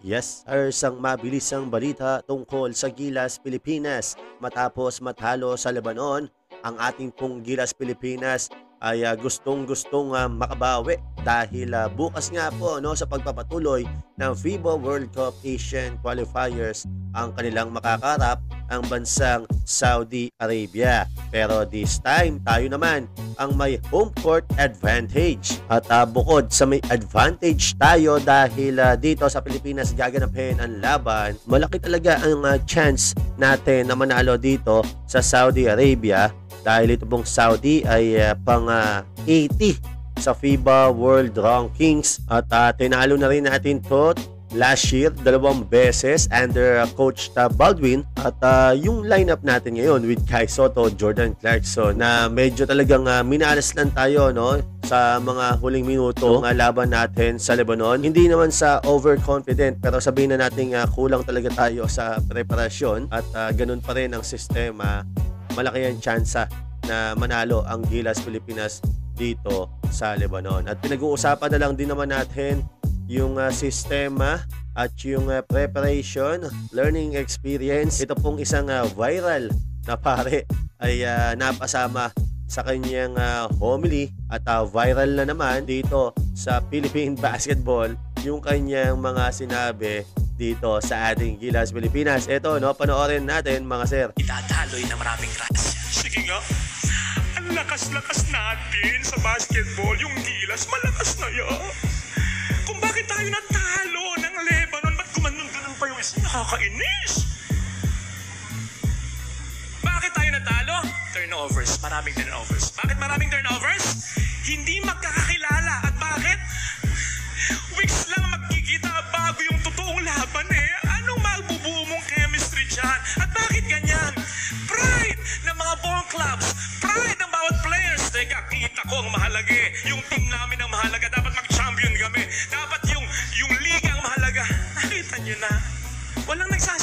Yes, ay isang mabilisang balita tungkol sa Gilas Pilipinas. Matapos matalo sa Lebanon, ang ating pong Gilas Pilipinas ay uh, gustong-gustong uh, makabawi dahil uh, bukas nga po no sa pagpapatuloy ng FIBA World Cup Asian Qualifiers ang kanilang makakarap ang bansang Saudi Arabia. Pero this time tayo naman ang may home court advantage. At uh, bukod sa may advantage tayo dahil uh, dito sa Pilipinas gaganapin ang laban, malaki talaga ang uh, chance natin na manalo dito sa Saudi Arabia dahil ito pong Saudi ay uh, pang uh, 80 sa FIBA World Rankings at uh, tinalo na rin natin to last year, dalawang beses under uh, Coach uh, Baldwin at uh, yung lineup natin ngayon with Kai Soto, Jordan Clarkson na medyo talagang uh, minalas lang tayo no sa mga huling minuto ng uh, laban natin sa Lebanon. Hindi naman sa overconfident pero sabihin na natin uh, kulang talaga tayo sa preparasyon at uh, ganun pa rin ang sistema malaki ang tsansa na manalo ang Gilas Pilipinas dito sa Lebanon. At pinag-uusapan na lang din naman natin yung uh, sistema at yung uh, preparation, learning experience. Ito pong isang uh, viral na pare ay uh, napasama sa kanyang uh, homily at uh, viral na naman dito sa Philippine Basketball yung kanyang mga sinabi dito sa ating Gilas Pilipinas. Ito, no, panoorin natin mga sir. Itataloy na maraming grasya. Sige nga. Ang lakas-lakas natin sa basketball. Yung Gilas, malakas na yan. Tayo natalo ng Lebanon, ba't gumanon-ganon pa yung isa? Nakakainis. Bakit tayo natalo? Turnovers. Maraming turnovers. Bakit maraming turnovers? Hindi magkakakilala. At bakit? Weeks lang magkikita bago yung totoong laban eh. Anong magbubuo mong chemistry dyan? At bakit ganyan? Pride ng mga ball clubs. Pride ng bawat players. Teka, kita ko ang mahalaga eh. Yung team namin ang mahalaga. Dapat mag-champion kami. Dapat Walang nagsasakripisyo.